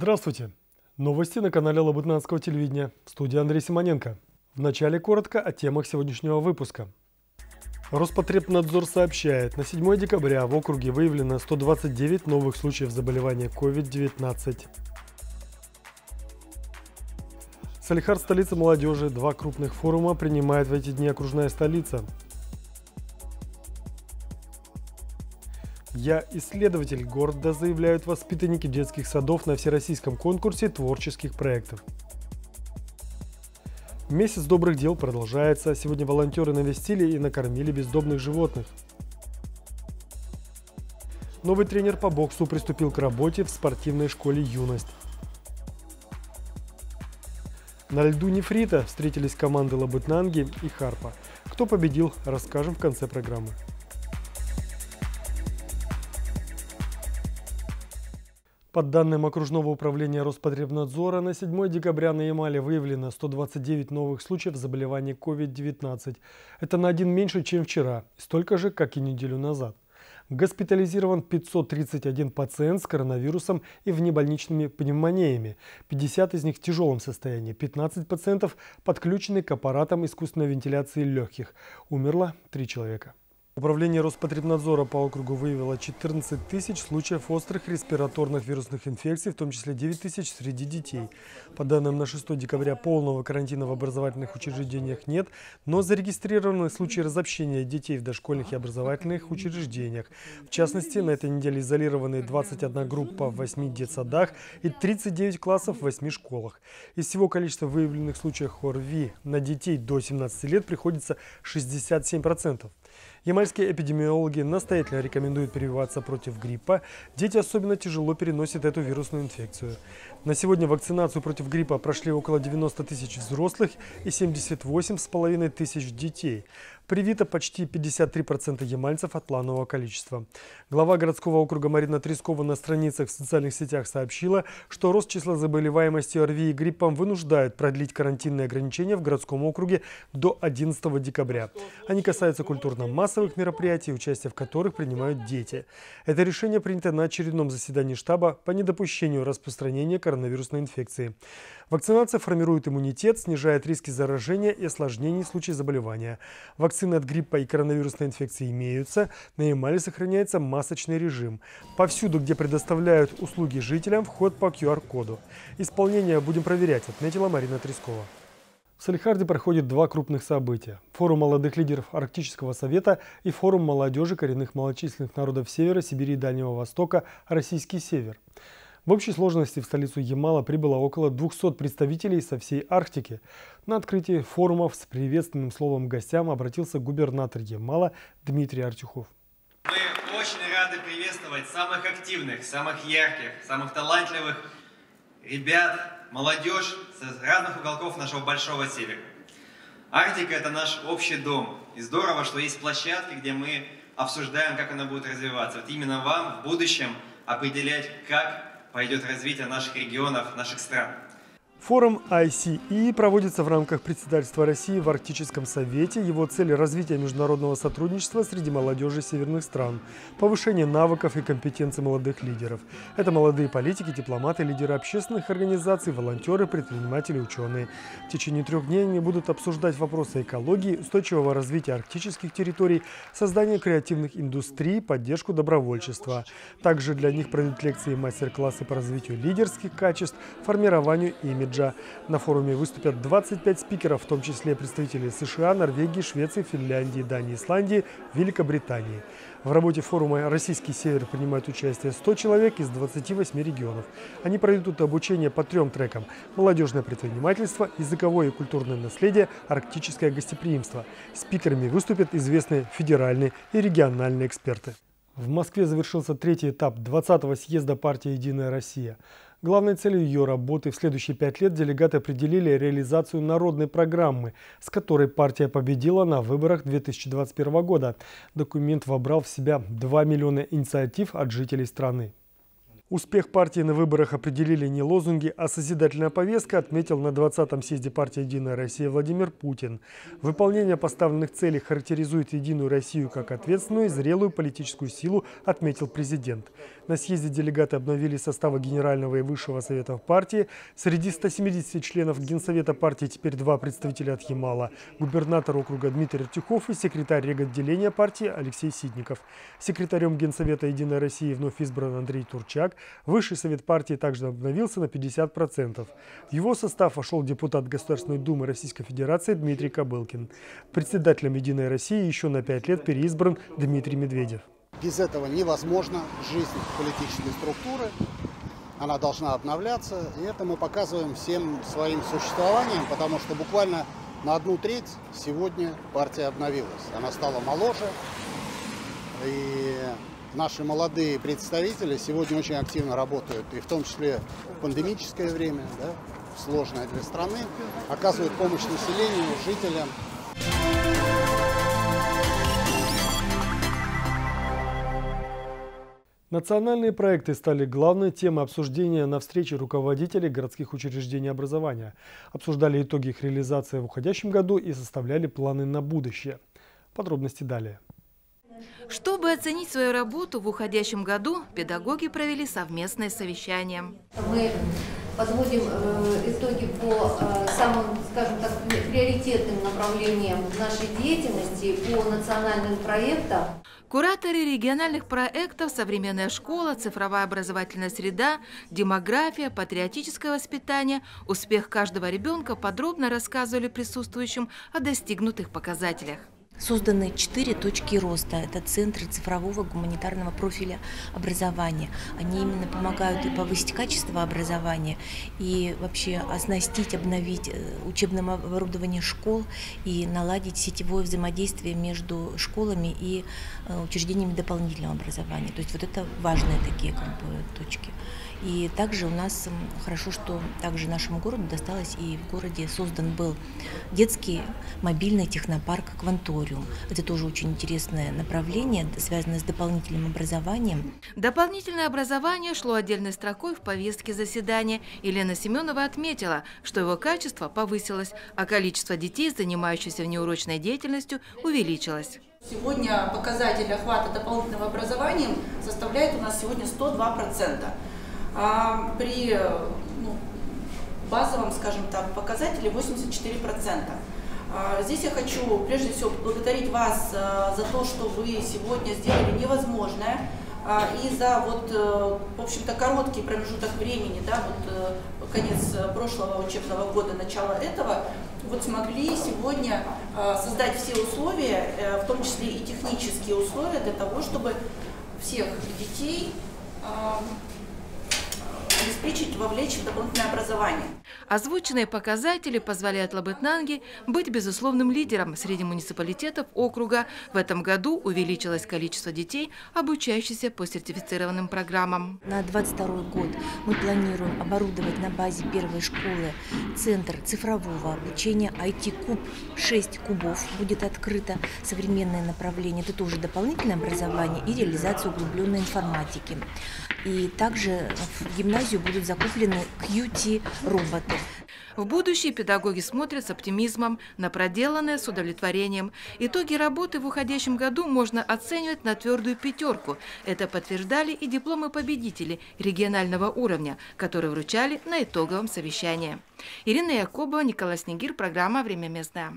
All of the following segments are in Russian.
Здравствуйте! Новости на канале Лабытнанского телевидения. Студия Андрей Симоненко. Вначале коротко о темах сегодняшнего выпуска. Роспотребнадзор сообщает, на 7 декабря в округе выявлено 129 новых случаев заболевания COVID-19. Салихард – столица молодежи. Два крупных форума принимает в эти дни окружная столица. Я исследователь города, заявляют воспитанники детских садов на всероссийском конкурсе творческих проектов. Месяц добрых дел продолжается. Сегодня волонтеры навестили и накормили бездомных животных. Новый тренер по боксу приступил к работе в спортивной школе «Юность». На льду нефрита встретились команды Лабытнанги и Харпа. Кто победил, расскажем в конце программы. По данным окружного управления Роспотребнадзора, на 7 декабря на Ямале выявлено 129 новых случаев заболевания COVID-19. Это на один меньше, чем вчера, столько же, как и неделю назад. Госпитализирован 531 пациент с коронавирусом и внебольничными пневмониями. 50 из них в тяжелом состоянии. 15 пациентов подключены к аппаратам искусственной вентиляции легких. Умерло 3 человека. Управление Роспотребнадзора по округу выявило 14 тысяч случаев острых респираторных вирусных инфекций, в том числе 9 тысяч среди детей. По данным на 6 декабря полного карантина в образовательных учреждениях нет, но зарегистрированы случаи разобщения детей в дошкольных и образовательных учреждениях. В частности, на этой неделе изолированы 21 группа в 8 детсадах и 39 классов в 8 школах. Из всего количества выявленных случаев ОРВИ на детей до 17 лет приходится 67%. Ямальские эпидемиологи настоятельно рекомендуют прививаться против гриппа. Дети особенно тяжело переносят эту вирусную инфекцию. На сегодня вакцинацию против гриппа прошли около 90 тысяч взрослых и 78,5 тысяч детей. Привито почти 53% ямальцев от планового количества. Глава городского округа Марина Трескова на страницах в социальных сетях сообщила, что рост числа заболеваемости ОРВИ и гриппом вынуждает продлить карантинные ограничения в городском округе до 11 декабря. Они касаются культурно-массовых мероприятий, участие в которых принимают дети. Это решение принято на очередном заседании штаба по недопущению распространения коронавирусной инфекции. Вакцинация формирует иммунитет, снижает риски заражения и осложнений в случае заболевания. Вакцины от гриппа и коронавирусной инфекции имеются. На Ямале сохраняется масочный режим. Повсюду, где предоставляют услуги жителям, вход по QR-коду. Исполнение будем проверять, отметила Марина Трескова. В Салихарде проходит два крупных события. Форум молодых лидеров Арктического совета и форум молодежи коренных малочисленных народов Севера, Сибири и Дальнего Востока «Российский север». В общей сложности в столицу Ямала прибыло около 200 представителей со всей Арктики. На открытии форумов с приветственным словом гостям обратился губернатор Ямала Дмитрий Артюхов. Мы очень рады приветствовать самых активных, самых ярких, самых талантливых ребят, молодежь с разных уголков нашего Большого Севера. Арктика – это наш общий дом. И здорово, что есть площадки, где мы обсуждаем, как она будет развиваться. Вот именно вам в будущем определять, как пойдет развитие наших регионов, наших стран. Форум ICE проводится в рамках председательства России в Арктическом совете. Его цель – развитие международного сотрудничества среди молодежи северных стран, повышение навыков и компетенций молодых лидеров. Это молодые политики, дипломаты, лидеры общественных организаций, волонтеры, предприниматели, ученые. В течение трех дней они будут обсуждать вопросы экологии, устойчивого развития арктических территорий, создания креативных индустрий, поддержку добровольчества. Также для них пройдут лекции и мастер-классы по развитию лидерских качеств, формированию имиджа имиджа. На форуме выступят 25 спикеров, в том числе представители США, Норвегии, Швеции, Финляндии, Дании, Исландии, Великобритании. В работе форума «Российский север» принимают участие 100 человек из 28 регионов. Они пройдут обучение по трем трекам – молодежное предпринимательство, языковое и культурное наследие, арктическое гостеприимство. Спикерами выступят известные федеральные и региональные эксперты. В Москве завершился третий этап 20-го съезда партии «Единая Россия». Главной целью ее работы в следующие пять лет делегаты определили реализацию народной программы, с которой партия победила на выборах 2021 года. Документ вобрал в себя 2 миллиона инициатив от жителей страны. Успех партии на выборах определили не лозунги, а созидательная повестка, отметил на 20-м съезде партии «Единая Россия» Владимир Путин. Выполнение поставленных целей характеризует «Единую Россию» как ответственную и зрелую политическую силу, отметил президент. На съезде делегаты обновили составы Генерального и Высшего Советов партии. Среди 170 членов Генсовета партии теперь два представителя от Ямала. Губернатор округа Дмитрий Артюхов и секретарь реготделения партии Алексей Ситников. Секретарем Генсовета «Единой России» вновь избран Андрей Турчак. Высший совет партии также обновился на 50%. В его состав вошел депутат Государственной Думы Российской Федерации Дмитрий Кобылкин. Председателем «Единой России» еще на пять лет переизбран Дмитрий Медведев. Без этого невозможна жизнь политической структуры. Она должна обновляться. И это мы показываем всем своим существованием, потому что буквально на одну треть сегодня партия обновилась. Она стала моложе. И наши молодые представители сегодня очень активно работают, и в том числе в пандемическое время, да, сложное для страны, оказывают помощь населению, жителям. Национальные проекты стали главной темой обсуждения на встрече руководителей городских учреждений образования. Обсуждали итоги их реализации в уходящем году и составляли планы на будущее. Подробности далее. Чтобы оценить свою работу в уходящем году, педагоги провели совместное совещание. Мы подводим э, итоги по э, самым, скажем так, приоритетным направлениям нашей деятельности по национальным проектам. Кураторы региональных проектов «Современная школа», «Цифровая образовательная среда», «Демография», «Патриотическое воспитание», «Успех каждого ребенка» подробно рассказывали присутствующим о достигнутых показателях. Созданы четыре точки роста. Это центры цифрового гуманитарного профиля образования. Они именно помогают и повысить качество образования, и вообще оснастить, обновить э, учебным оборудованием школ и наладить сетевое взаимодействие между школами и э, учреждениями дополнительного образования. То есть вот это важные такие как бы, точки. И также у нас хорошо, что также нашему городу досталось, и в городе создан был детский мобильный технопарк «Кванториум». Это тоже очень интересное направление, связанное с дополнительным образованием. Дополнительное образование шло отдельной строкой в повестке заседания. Елена Семенова отметила, что его качество повысилось, а количество детей, занимающихся внеурочной деятельностью, увеличилось. Сегодня показатель охвата дополнительного образования составляет у нас сегодня 102%. А при ну, базовом, скажем так, показателе 84%. А здесь я хочу прежде всего поблагодарить вас а, за то, что вы сегодня сделали невозможное а, и за вот, э, в общем-то, короткий промежуток времени, да, вот э, конец прошлого учебного года, начало этого, вот смогли сегодня создать все условия, э, в том числе и технические условия для того, чтобы всех детей обеспечить, вовлечь в дополнительное образование. Озвученные показатели позволяют Лабытнанге быть безусловным лидером среди муниципалитетов округа. В этом году увеличилось количество детей, обучающихся по сертифицированным программам. На 2022 год мы планируем оборудовать на базе первой школы центр цифрового обучения IT-куб. 6 кубов будет открыто. Современное направление – это тоже дополнительное образование и реализация углубленной информатики. И также в гимназию будут закуплены QT-роботы. В будущее педагоги смотрят с оптимизмом на проделанное с удовлетворением. Итоги работы в уходящем году можно оценивать на твердую пятерку. Это подтверждали и дипломы победителей регионального уровня, которые вручали на итоговом совещании. Ирина Якобова, Николай Снегир, программа «Время местное».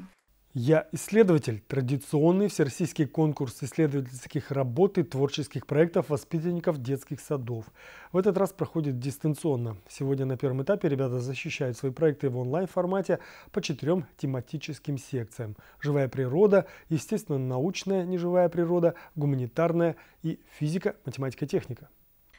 Я исследователь. Традиционный всероссийский конкурс исследовательских работ и творческих проектов воспитанников детских садов. В этот раз проходит дистанционно. Сегодня на первом этапе ребята защищают свои проекты в онлайн-формате по четырем тематическим секциям. Живая природа, естественно, научная неживая природа, гуманитарная и физика, математика, техника.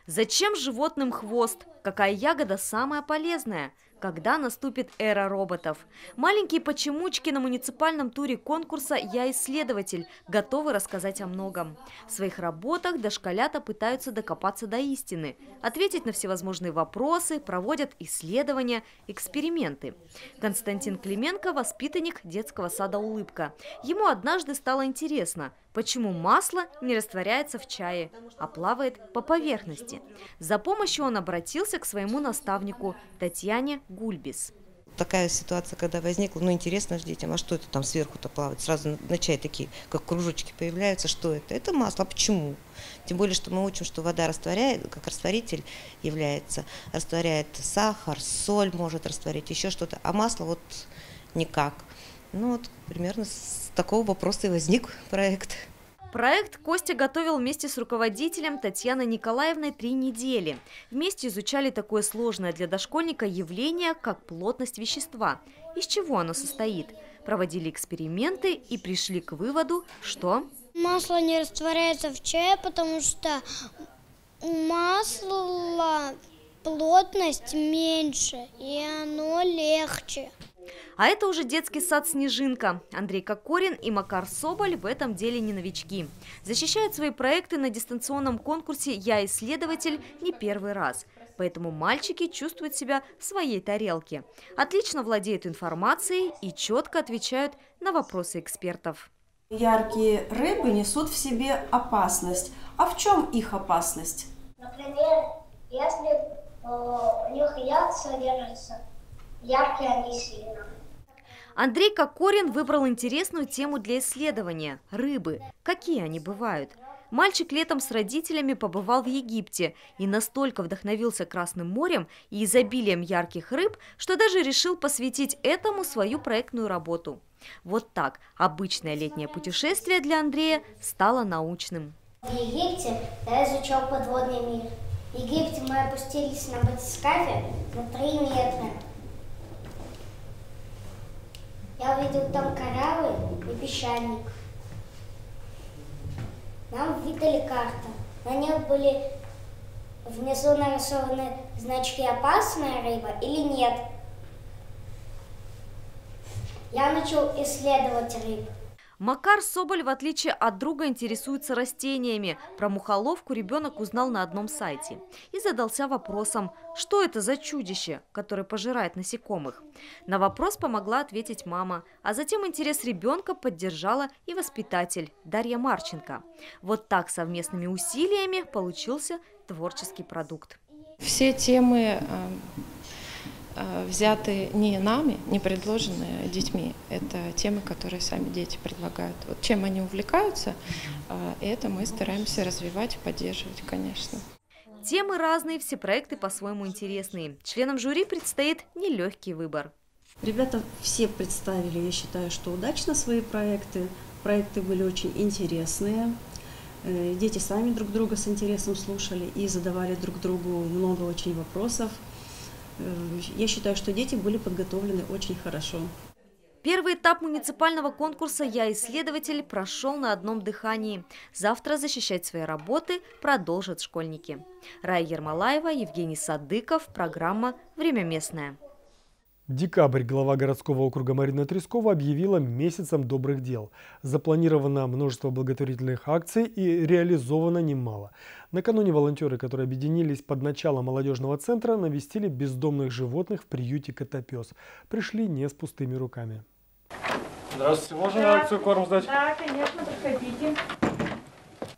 Зачем животным хвост? Какая ягода самая полезная? Когда наступит эра роботов. Маленькие почемучки на муниципальном туре конкурса «Я исследователь» готовы рассказать о многом. В своих работах дошколята пытаются докопаться до истины, ответить на всевозможные вопросы, проводят исследования, эксперименты. Константин Клименко – воспитанник детского сада «Улыбка». Ему однажды стало интересно, почему масло не растворяется в чае, а плавает по поверхности. За помощью он обратился к своему наставнику Татьяне Гульбис. Такая ситуация, когда возникла, ну интересно же детям, а что это там сверху-то плавает? Сразу на чай такие, как кружочки появляются, что это? Это масло, а почему? Тем более, что мы учим, что вода растворяет, как растворитель является, растворяет сахар, соль может растворить, еще что-то, а масло вот никак. Ну вот примерно с такого вопроса и возник проект. Проект Костя готовил вместе с руководителем Татьяной Николаевной три недели. Вместе изучали такое сложное для дошкольника явление, как плотность вещества. Из чего оно состоит? Проводили эксперименты и пришли к выводу, что... Масло не растворяется в чае, потому что у масла плотность меньше, и оно легче. А это уже детский сад «Снежинка». Андрей Кокорин и Макар Соболь в этом деле не новички. Защищают свои проекты на дистанционном конкурсе «Я исследователь» не первый раз. Поэтому мальчики чувствуют себя в своей тарелке. Отлично владеют информацией и четко отвечают на вопросы экспертов. Яркие рыбы несут в себе опасность. А в чем их опасность? Например, если э, у них яд содержится, яркие они сильно. Андрей Кокорин выбрал интересную тему для исследования – рыбы. Какие они бывают? Мальчик летом с родителями побывал в Египте и настолько вдохновился Красным морем и изобилием ярких рыб, что даже решил посвятить этому свою проектную работу. Вот так обычное летнее путешествие для Андрея стало научным. В Египте я изучал подводный мир. В Египте мы опустились на батискафе на 3 метра. Я увидел там корабль и песчаник. Нам выдали карту. На ней были внизу нарисованы значки «Опасная рыба» или «Нет». Я начал исследовать рыб. Макар Соболь, в отличие от друга, интересуется растениями. Про мухоловку ребенок узнал на одном сайте и задался вопросом, что это за чудище, которое пожирает насекомых. На вопрос помогла ответить мама, а затем интерес ребенка поддержала и воспитатель Дарья Марченко. Вот так совместными усилиями получился творческий продукт. Все темы э, взяты не нами, не предложены детьми. Это темы, которые сами дети предлагают. Вот чем они увлекаются, э, это мы стараемся развивать и поддерживать, конечно. Темы разные, все проекты по-своему интересные. Членам жюри предстоит нелегкий выбор. Ребята все представили, я считаю, что удачно свои проекты. Проекты были очень интересные. Э, дети сами друг друга с интересом слушали и задавали друг другу много очень вопросов. Э, я считаю, что дети были подготовлены очень хорошо. Первый этап муниципального конкурса «Я исследователь» прошел на одном дыхании. Завтра защищать свои работы продолжат школьники. Рая Ермолаева, Евгений Садыков, программа «Время местное». Декабрь глава городского округа Марина Трескова объявила месяцем добрых дел. Запланировано множество благотворительных акций и реализовано немало. Накануне волонтеры, которые объединились под началом молодежного центра, навестили бездомных животных в приюте «Котопес». Пришли не с пустыми руками. Здравствуйте, можно да. акцию корм сдать? Да, конечно, проходите.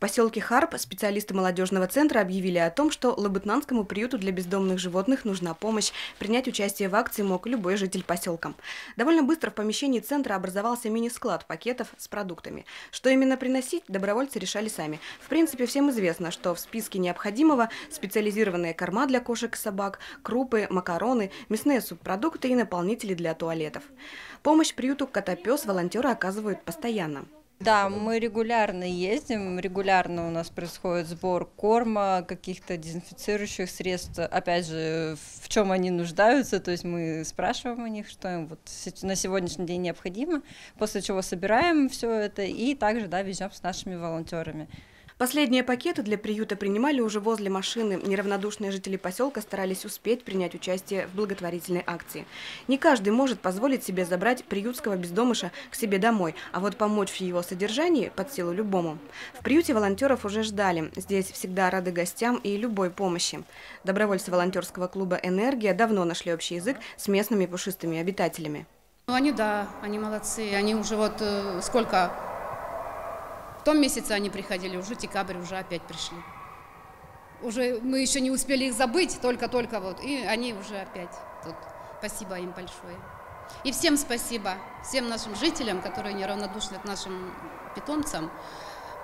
Поселке Харп специалисты молодежного центра объявили о том, что Лабытнанскому приюту для бездомных животных нужна помощь. Принять участие в акции мог любой житель поселка. Довольно быстро в помещении центра образовался мини-склад пакетов с продуктами. Что именно приносить, добровольцы решали сами. В принципе, всем известно, что в списке необходимого специализированные корма для кошек и собак, крупы, макароны, мясные субпродукты и наполнители для туалетов. Помощь приюту «Котопес» волонтеры оказывают постоянно. Да, мы регулярно ездим, регулярно у нас происходит сбор корма, каких-то дезинфицирующих средств. Опять же, в чем они нуждаются, то есть мы спрашиваем у них, что им вот на сегодняшний день необходимо, после чего собираем все это и также, да, везем с нашими волонтерами. Последние пакеты для приюта принимали уже возле машины. Неравнодушные жители поселка старались успеть принять участие в благотворительной акции. Не каждый может позволить себе забрать приютского бездомыша к себе домой, а вот помочь в его содержании под силу любому. В приюте волонтеров уже ждали. Здесь всегда рады гостям и любой помощи. Добровольцы волонтерского клуба «Энергия» давно нашли общий язык с местными пушистыми обитателями. Ну, они, да, они молодцы. Они уже вот э, сколько в том месяце они приходили, уже декабрь, уже опять пришли. Уже мы еще не успели их забыть, только-только вот, и они уже опять тут. Спасибо им большое. И всем спасибо, всем нашим жителям, которые неравнодушны к нашим питомцам.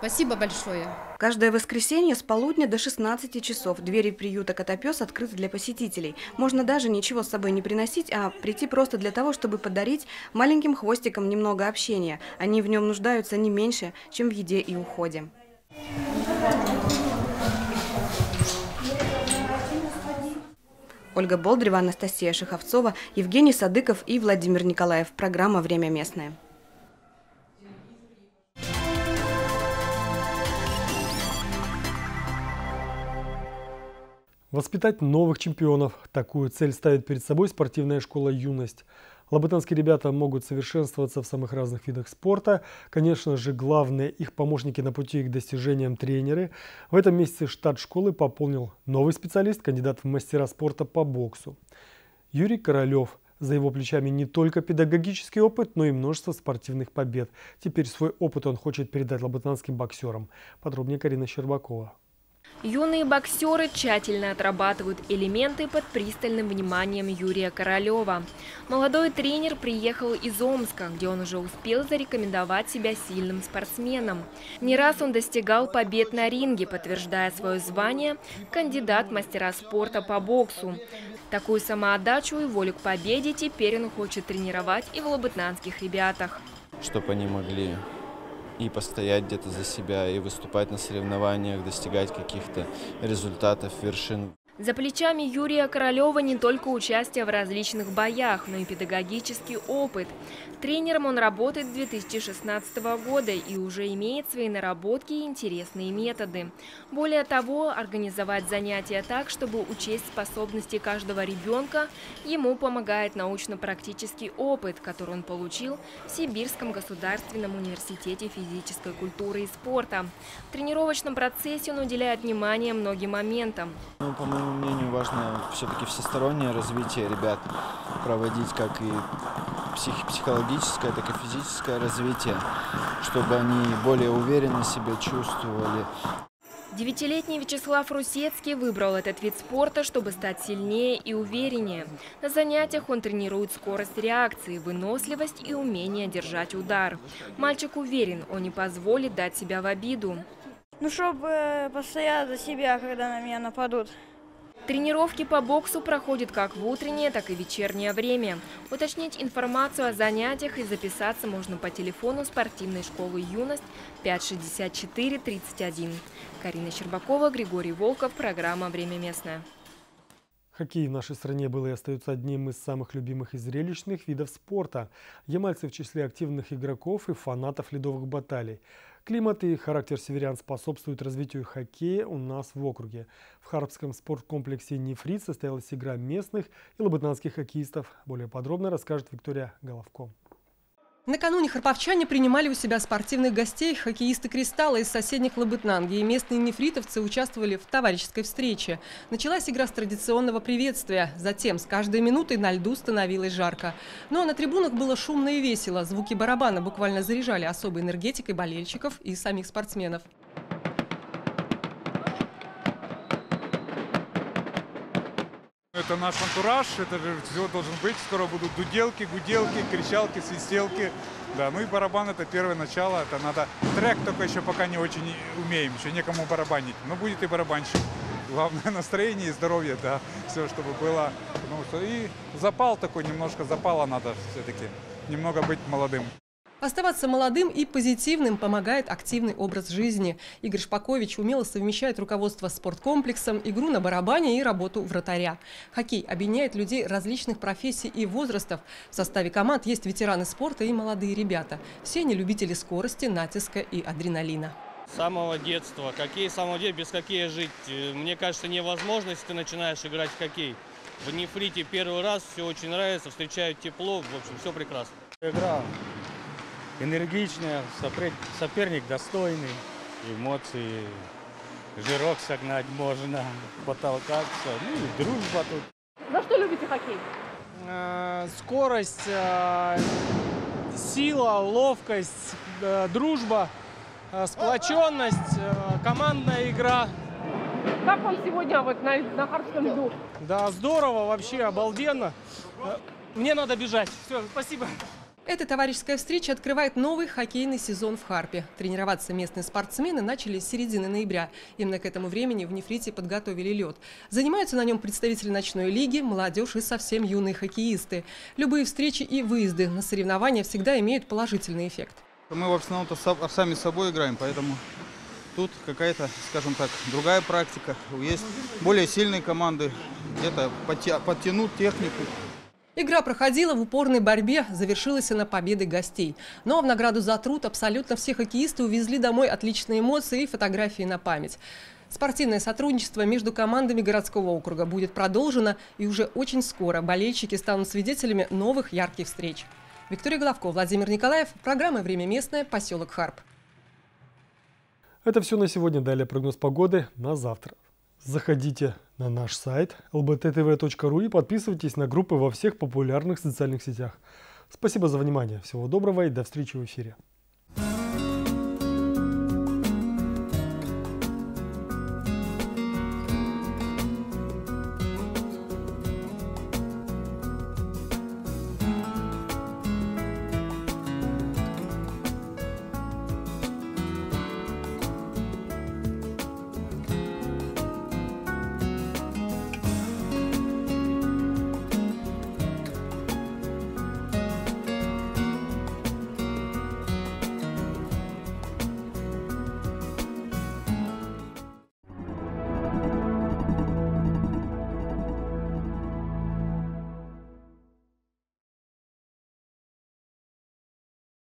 Спасибо большое. Каждое воскресенье с полудня до 16 часов двери приюта «Котопес» открыты для посетителей. Можно даже ничего с собой не приносить, а прийти просто для того, чтобы подарить маленьким хвостикам немного общения. Они в нем нуждаются не меньше, чем в еде и уходе. Ольга Болдрева, Анастасия Шиховцова, Евгений Садыков и Владимир Николаев. Программа «Время местное». Воспитать новых чемпионов. Такую цель ставит перед собой спортивная школа «Юность». Лабытанские ребята могут совершенствоваться в самых разных видах спорта. Конечно же, главные их помощники на пути к достижениям тренеры. В этом месяце штат школы пополнил новый специалист, кандидат в мастера спорта по боксу. Юрий Королев. За его плечами не только педагогический опыт, но и множество спортивных побед. Теперь свой опыт он хочет передать лабытанским боксерам. Подробнее Карина Щербакова. Юные боксеры тщательно отрабатывают элементы под пристальным вниманием Юрия Королева. Молодой тренер приехал из Омска, где он уже успел зарекомендовать себя сильным спортсменом. Не раз он достигал побед на ринге, подтверждая свое звание кандидат мастера спорта по боксу. Такую самоотдачу и волю к победе теперь он хочет тренировать и в лабытнанских ребятах. Чтобы они могли и постоять где-то за себя, и выступать на соревнованиях, достигать каких-то результатов, вершин. За плечами Юрия Королева не только участие в различных боях, но и педагогический опыт. Тренером он работает с 2016 года и уже имеет свои наработки и интересные методы. Более того, организовать занятия так, чтобы учесть способности каждого ребенка, ему помогает научно-практический опыт, который он получил в Сибирском государственном университете физической культуры и спорта. В тренировочном процессе он уделяет внимание многим моментам. Ну, по моему мнению, важно все-таки всестороннее развитие ребят проводить, как и псих, психологическое, так и физическое развитие, чтобы они более уверенно себя чувствовали. Девятилетний Вячеслав Русецкий выбрал этот вид спорта, чтобы стать сильнее и увереннее. На занятиях он тренирует скорость реакции, выносливость и умение держать удар. Мальчик уверен, он не позволит дать себя в обиду. Ну, чтобы постоять за себя, когда на меня нападут. Тренировки по боксу проходят как в утреннее, так и вечернее время. Уточнить информацию о занятиях и записаться можно по телефону спортивной школы «Юность» 564 31. Карина Щербакова, Григорий Волков. Программа «Время местное». Хоккей в нашей стране был и остается одним из самых любимых и зрелищных видов спорта. Ямальцы в числе активных игроков и фанатов ледовых баталий. Климат и характер северян способствуют развитию хоккея у нас в округе. В Харбском спорткомплексе «Нефрит» состоялась игра местных и лабытнанских хоккеистов. Более подробно расскажет Виктория Головко. Накануне харповчане принимали у себя спортивных гостей. Хоккеисты «Кристалла» из соседних Лабытнанги и местные нефритовцы участвовали в товарищеской встрече. Началась игра с традиционного приветствия. Затем с каждой минутой на льду становилось жарко. Но на трибунах было шумно и весело. Звуки барабана буквально заряжали особой энергетикой болельщиков и самих спортсменов. Это наш антураж, это же все должен быть. Скоро будут дуделки, гуделки, кричалки, свистелки. Да, ну и барабан это первое начало. Это надо трек только еще пока не очень умеем, еще некому барабанить. Но будет и барабанщик. Главное настроение и здоровье, да, все, чтобы было. Потому что и запал такой, немножко запала надо все-таки. Немного быть молодым. Оставаться молодым и позитивным помогает активный образ жизни. Игорь Шпакович умело совмещает руководство спорткомплексом, игру на барабане и работу вратаря. Хоккей объединяет людей различных профессий и возрастов. В составе команд есть ветераны спорта и молодые ребята. Все они любители скорости, натиска и адреналина. С самого детства. Хоккей с самого детства, без хоккея жить, э, мне кажется, невозможно, если ты начинаешь играть в хоккей. В нефрите первый раз, все очень нравится, встречают тепло, в общем, все прекрасно. Игра энергичная, соперник достойный, эмоции, жирок согнать можно, потолкаться, ну и дружба тут. За что любите хоккей? Э, скорость, э, сила, ловкость, э, дружба, сплоченность, командная игра. Как вам сегодня вот на, на Харпском льду? Да, здорово, вообще обалденно. Мне надо бежать. Все, спасибо. Эта товарищеская встреча открывает новый хоккейный сезон в Харпе. Тренироваться местные спортсмены начали с середины ноября. Именно к этому времени в Нефрите подготовили лед. Занимаются на нем представители ночной лиги, молодежь и совсем юные хоккеисты. Любые встречи и выезды на соревнования всегда имеют положительный эффект. Мы в основном-то сами с собой играем, поэтому тут какая-то, скажем так, другая практика. Есть более сильные команды, где-то подтянут технику. Игра проходила в упорной борьбе, завершилась она победой гостей. Но ну, а в награду за труд абсолютно все хоккеисты увезли домой отличные эмоции и фотографии на память. Спортивное сотрудничество между командами городского округа будет продолжено, и уже очень скоро болельщики станут свидетелями новых ярких встреч. Виктория Головко, Владимир Николаев. Программа «Время местное», поселок Харп. Это все на сегодня. Далее прогноз погоды на завтра. Заходите на наш сайт lbttv.ru и подписывайтесь на группы во всех популярных социальных сетях. Спасибо за внимание. Всего доброго и до встречи в эфире.